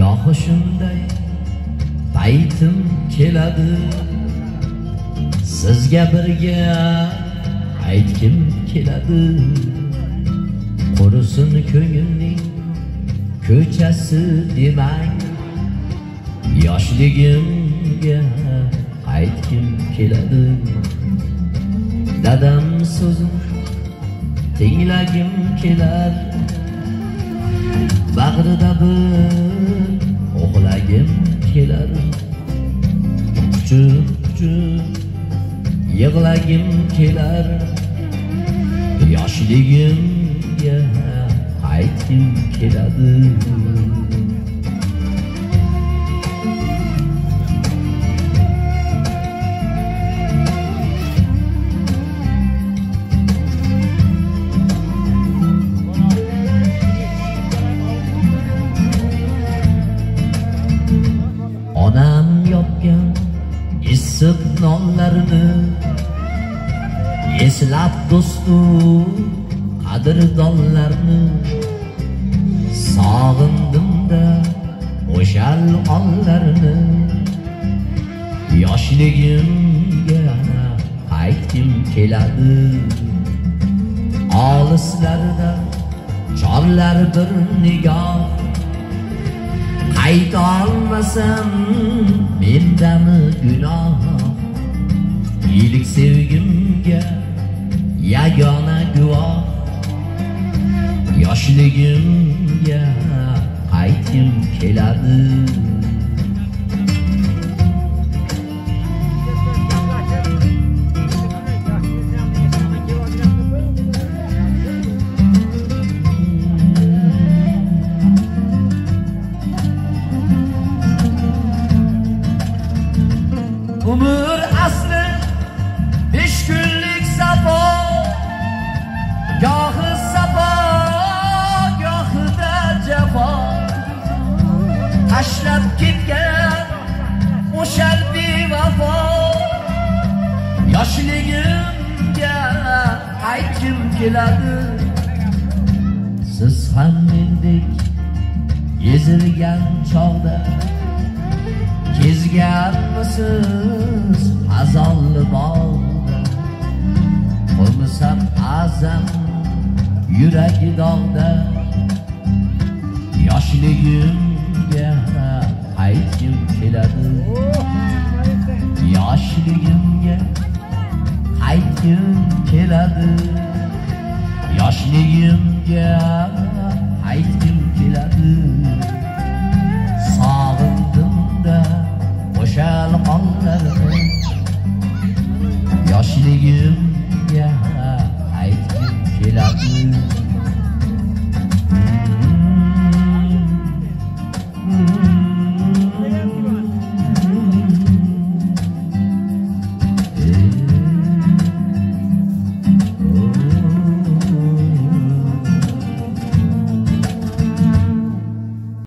gohi shunday paytim keladi. Sizga birga aytgim keladi. Qurisin ko'ngilning ko'chasi demang. Yoshligimga qaytgim keladi. Dadam so'zim tinglagim kelar. Bag'rida bir quchib quchib yig'lagim kelar. Yoshligimga qaytgim keladi. Issiq nonlarni eslab do'stu qadrdonlarni sog'indimda o'shal onlarni yoshligimga qaytgim keladi. Olislarda chorlar bir nigoh. Qaytolmasam mendami gunoh Ilik sevgimga yagona guvoh. Yoshligimga qaytgim keladi. Tashlab ketgan o'shal bevafo Yoshligimga aytgim keladi Siz ham mendek ezilgan chog'da Kezganmisiz azonli bog'da Qo'misam azam yuragi dog'da yoshligim qaytgim keladi. Yoshligimga aytgim keladi.